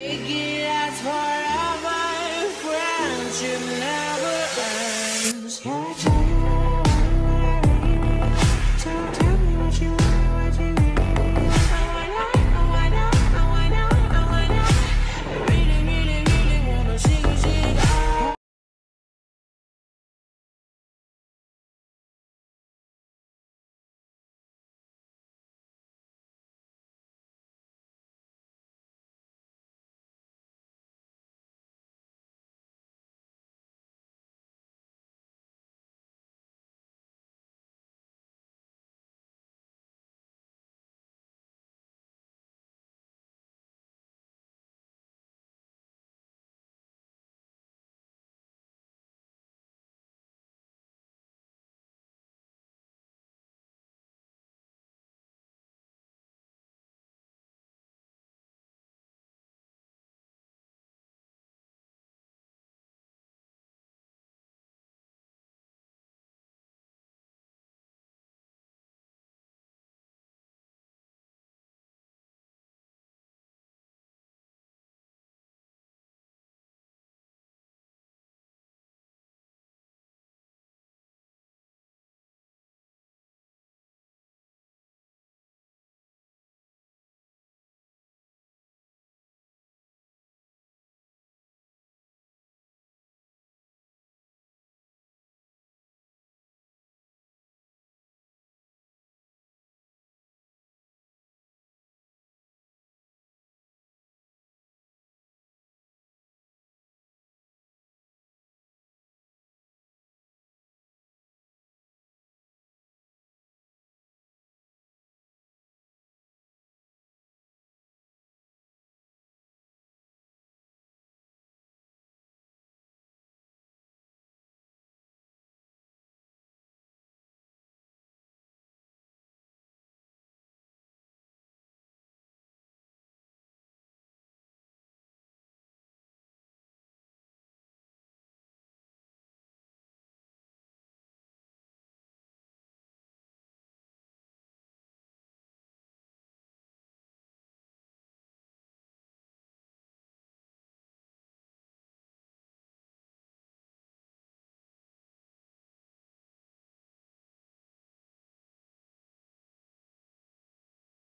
Again.